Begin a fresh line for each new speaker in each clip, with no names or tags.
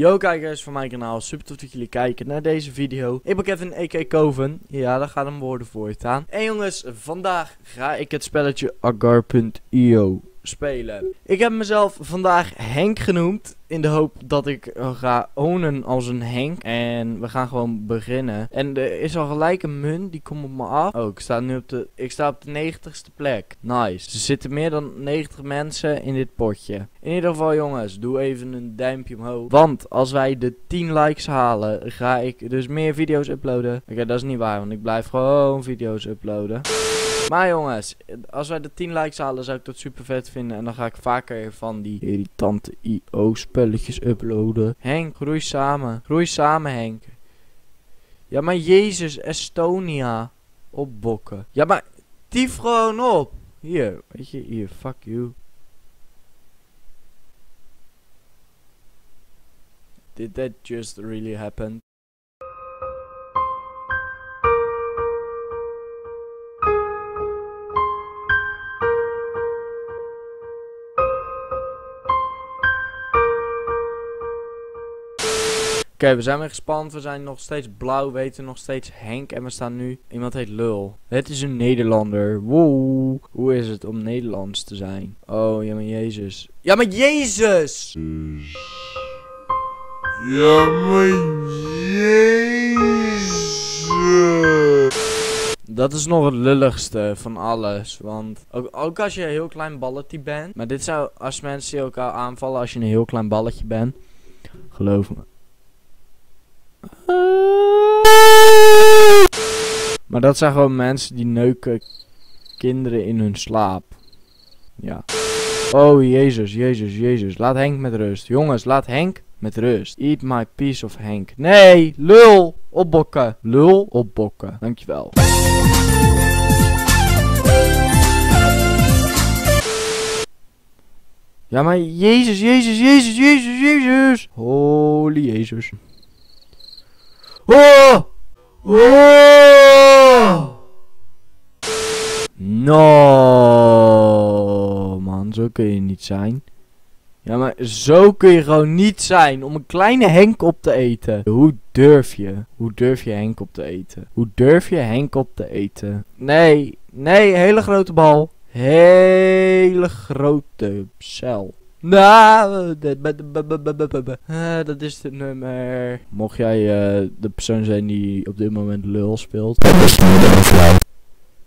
Hallo kijkers van mijn kanaal, super tof dat jullie kijken naar deze video. Ik ben Kevin, a.k.a. Koven. Ja, daar gaat een woorden voor staan. En jongens, vandaag ga ik het spelletje Agar.io spelen. Ik heb mezelf vandaag Henk genoemd. In de hoop dat ik ga ownen als een Henk. En we gaan gewoon beginnen. En er is al gelijk een munt, die komt op me af. Oh, ik sta nu op de, ik sta op de 90ste plek. Nice. Er zitten meer dan 90 mensen in dit potje. In ieder geval jongens, doe even een duimpje omhoog. Want als wij de 10 likes halen, ga ik dus meer video's uploaden. Oké, dat is niet waar, want ik blijf gewoon video's uploaden. Maar jongens, als wij de 10 likes halen, zou ik dat super vet vinden. En dan ga ik vaker van die irritante IO-spelletjes uploaden. Henk, groei samen. Groei samen, Henk. Ja, maar Jezus, Estonia. Opbokken. Ja, maar tief gewoon op. Hier, weet je, hier, fuck you. Did that just really happen? Oké, we zijn weer gespannen. We zijn nog steeds blauw. We weten nog steeds Henk. En we staan nu. Iemand heet Lul. Het is een Nederlander. Wow. Hoe is het om Nederlands te zijn? Oh, ja, maar Jezus. Ja, maar Jezus!
Ja, maar Jezus.
Dat is nog het lulligste van alles. Want ook, ook als je een heel klein balletje bent. Maar dit zou als mensen elkaar aanvallen als je een heel klein balletje bent. Geloof me. Maar dat zijn gewoon mensen die neuken kinderen in hun slaap. Ja. Oh jezus, jezus, jezus. Laat Henk met rust. Jongens, laat Henk met rust. Eat my piece of Henk. Nee, lul. Opbokken. Lul, opbokken. Dankjewel. Ja, maar Jezus, Jezus, Jezus, Jezus, Jezus. Holy Jezus. Oh! Oh! No, man, zo kun je niet zijn. Ja, maar zo kun je gewoon niet zijn om een kleine Henk op te eten. Hoe durf je? Hoe durf je Henk op te eten? Hoe durf je Henk op te eten? Nee, nee, hele grote bal. Hele grote cel. Nou, eh, dat is het nummer. Mocht jij uh, de persoon zijn die op dit moment lul speelt.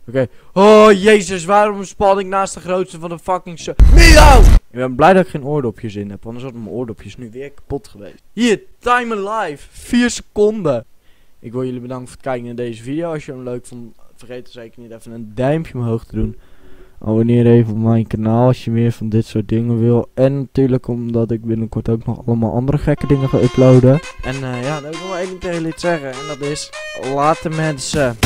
Oké. Oh, jezus, waarom span ik naast de grootste van de fucking show? Milo! Ik ben blij dat ik geen oordopjes in heb, anders hadden mijn oordopjes nu weer kapot geweest. Hier, time alive. 4 seconden. Ik wil jullie bedanken voor het kijken naar deze video. Als je hem leuk vond, vergeet zeker niet even een duimpje omhoog te doen. Abonneer even op mijn kanaal als je meer van dit soort dingen wil. En natuurlijk omdat ik binnenkort ook nog allemaal andere gekke dingen ga uploaden. En uh, ja, dan wil ik nog één ding tegen jullie zeggen. En dat is, laat de mensen...